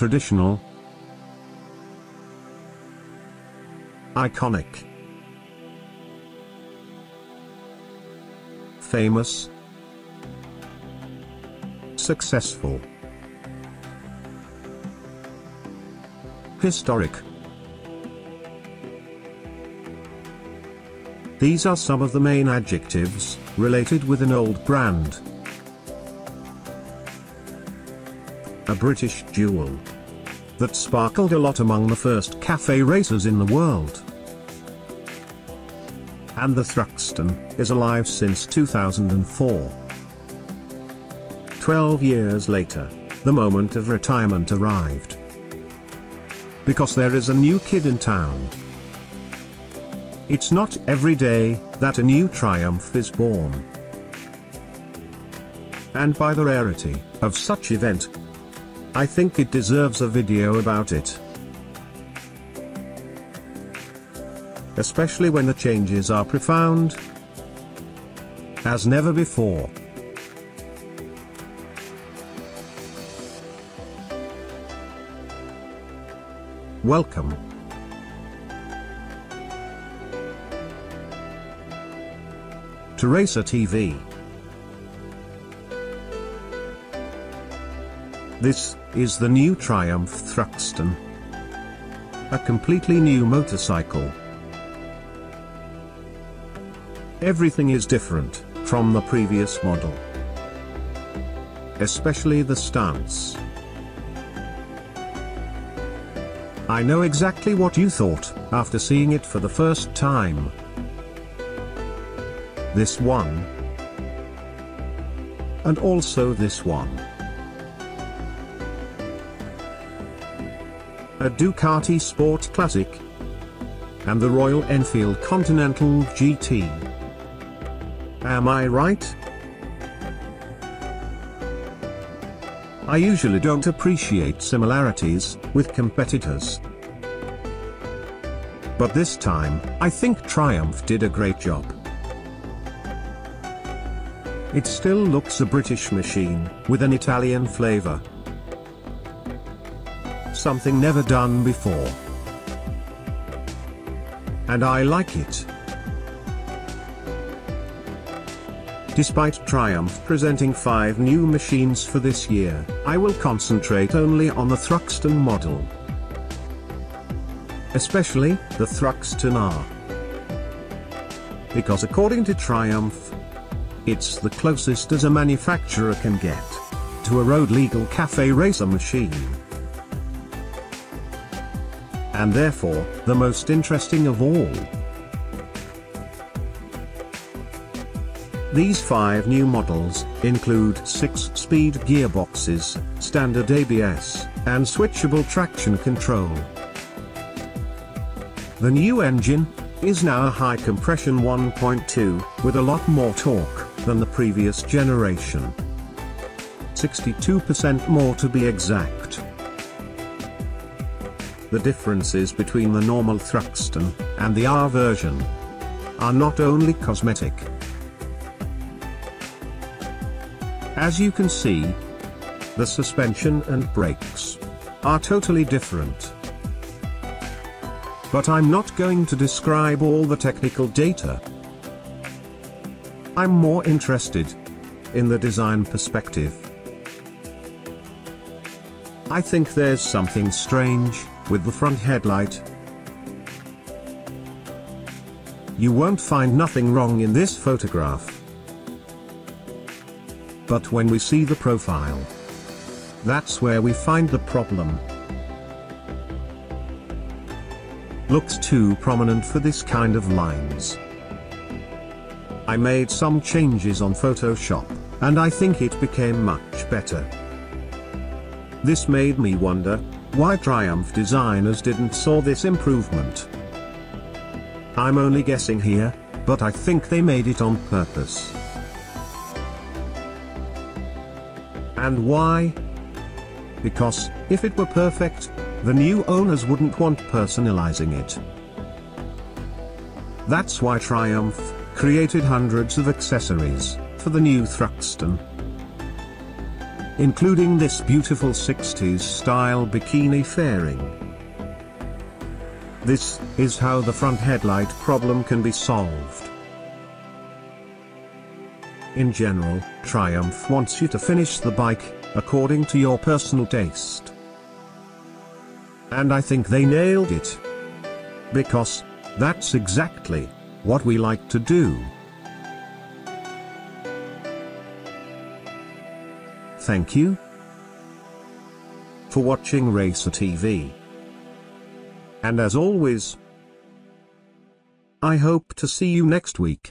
Traditional. Iconic. Famous. Successful. Historic. These are some of the main adjectives, related with an old brand. A British jewel. That sparkled a lot among the first cafe racers in the world. And the Thruxton is alive since 2004. Twelve years later, the moment of retirement arrived. Because there is a new kid in town. It's not every day that a new triumph is born. And by the rarity of such event, I think it deserves a video about it. Especially when the changes are profound as never before. Welcome. Racer TV. This is the new Triumph Thruxton. A completely new motorcycle. Everything is different from the previous model. Especially the stance. I know exactly what you thought after seeing it for the first time. This one. And also this one. A Ducati Sport Classic. And the Royal Enfield Continental GT. Am I right? I usually don't appreciate similarities with competitors. But this time, I think Triumph did a great job. It still looks a British machine, with an Italian flavor. Something never done before. And I like it. Despite Triumph presenting five new machines for this year, I will concentrate only on the Thruxton model. Especially, the Thruxton R. Because according to Triumph, it's the closest as a manufacturer can get to a road legal cafe racer machine. And therefore, the most interesting of all. These five new models include 6-speed gearboxes, standard ABS, and switchable traction control. The new engine is now a high compression 1.2 with a lot more torque than the previous generation. 62% more to be exact. The differences between the normal Thruxton and the R version are not only cosmetic. As you can see, the suspension and brakes are totally different. But I'm not going to describe all the technical data. I'm more interested in the design perspective. I think there's something strange with the front headlight. You won't find nothing wrong in this photograph. But when we see the profile, that's where we find the problem. Looks too prominent for this kind of lines. I made some changes on Photoshop, and I think it became much better. This made me wonder, why Triumph designers didn't saw this improvement. I'm only guessing here, but I think they made it on purpose. And why? Because, if it were perfect, the new owners wouldn't want personalizing it. That's why Triumph created hundreds of accessories for the new Thruxton. Including this beautiful 60s style bikini fairing. This is how the front headlight problem can be solved. In general, Triumph wants you to finish the bike, according to your personal taste. And I think they nailed it. Because, that's exactly, what we like to do. Thank you for watching Racer TV. And as always, I hope to see you next week.